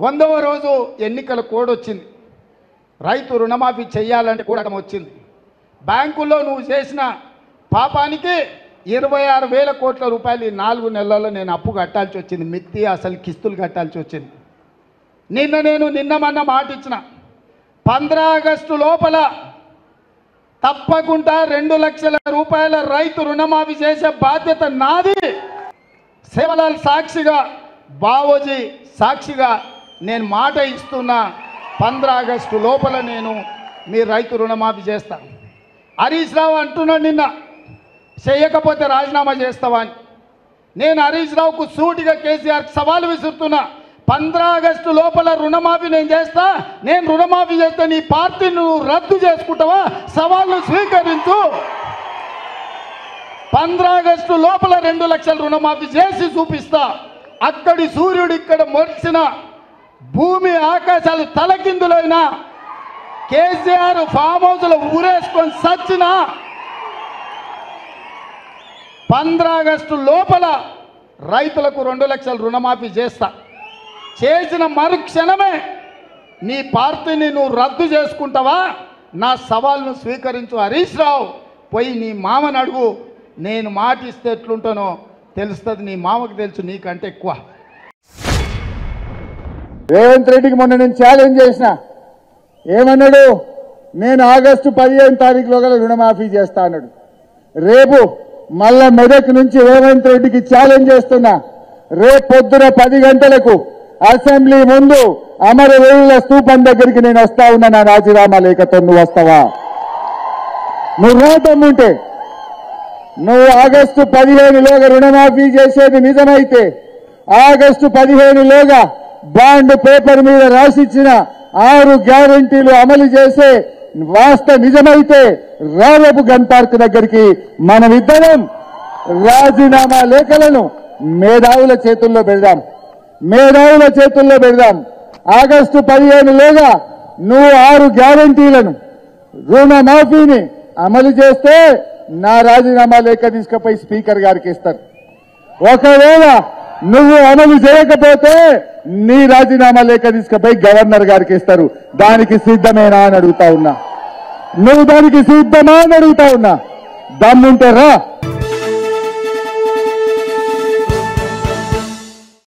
వందవ రోజు ఎన్నికల కోడ్ వచ్చింది. రైతు రుణమాఫీ చేయాలంటే కూడా వచ్చింది. బ్యాంకుల్లో నువ్వు చేసిన పాపానికి ఇరవై ఆరు వేల కోట్ల రూపాయలు ఈ నాలుగు నెలల్లో నేను అప్పు కట్టాల్సి వచ్చింది. మిత్తి అసలు కిస్తులు కట్టాల్సి వచ్చింది. నిన్న నేను నిన్న మొన్న మాట ఇచ్చిన. పంద్రా ఆగస్టు లోపల తప్పకుండా రెండు లక్షల రూపాయల రైతు రుణమాఫీ చేసే బాధ్యత నాది. సేవలాల్ సాక్షిగా బావోజీ సాక్షిగా నేను మాట ఇస్తున్నా పంద్రా ఆగస్టు లోపల నేను మీ రైతు రుణమాఫీ చేస్తాను హరీష్ రావు అంటున్నాడు నిన్న చేయకపోతే రాజీనామా చేస్తావా అని. నేను హరీష్ రావుకు సూటిగా కేసీఆర్కి సవాలు విసురుతున్నా. పంద్రా ఆగస్టు లోపల రుణమాఫీ నేను చేస్తా నేను రుణమాఫీ చేస్తే నీ పార్టీ నువ్వు రద్దు చేసుకుంటావా? సవాళ్ళు స్వీకరించు. పంద్రా ఆగస్టు లోపల రెండు లక్షల రుణమాఫీ చేసి చూపిస్తా. అక్కడి సూర్యుడు ఇక్కడ మొలిచిన భూమి ఆకాశాలు తలకిందులైనా కేసీఆర్ ఫామ్ హౌస్లో ఊరేసుకొని సచ్చినా పంద్రా ఆగస్టు లోపల రైతులకు రెండు లక్షల రుణమాఫీ చేస్తా. చేసిన మరుక్షణమే నీ పార్టీని నువ్వు రద్దు చేసుకుంటావా? నా సవాల్ను స్వీకరించు హరీష్ రావు. పోయి నీ మామని అడుగు. నేను మాటిస్తే ఎట్లుంటానో తెలుస్తుంది. నీ మామకు తెలుసు నీకంటే ఎక్కువ. రేవంత్ రెడ్డికి మొన్న నేను ఛాలెంజ్ చేసిన. ఏమన్నాడు? నేను ఆగస్టు పదిహేను తారీఖులో గల రుణమాఫీ చేస్తా అన్నాడు. రేపు మళ్ళా మెదక్ నుంచి రేవంత్ రెడ్డికి ఛాలెంజ్ చేస్తున్నా. రేపు పొద్దున పది గంటలకు అసెంబ్లీ ముందు అమరవీరుల స్తూపం దగ్గరికి నేను వస్తా ఉన్నా నా రాజీనామా లేఖతో నువ్వు వస్తావా? నువ్వు రాతమ్ముంటే నువ్వు ఆగస్టు పదిహేనులోగా రుణమాఫీ చేసేది నిజమైతే ఆగస్టు పదిహేనులోగా బాండ్ పేపర్ మీద రాసిచ్చిన ఆరు గ్యారంటీలు అమలు చేసే వాస్త నిజమైతే రారేపు గన్ పార్క్ దగ్గరికి మనమిద్దరం రాజీనామా లేఖలను మేధావుల చేతుల్లో పెడదాం. మేధావుల చేతుల్లో పెడదాం. ఆగస్టు పదిహేను పదిహేనులోగా నువ్వు ఆరు గ్యారంటీలను రుణమాఫీని అమలు చేస్తే నా రాజీనామా లేఖ తీసుకుపోయి స్పీకర్ గారికి ఇస్తారు. ఒకవేళ నువ్వు అమలు చేయకపోతే నీ రాజీనామా లేఖ తీసుకుపోయి గవర్నర్ గారికి ఇస్తారు. దానికి సిద్ధమేనా అని అడుగుతా ఉన్నా. నువ్వు దానికి సిద్ధమా అని అడుగుతా ఉన్నా. దమ్ముంటే రా.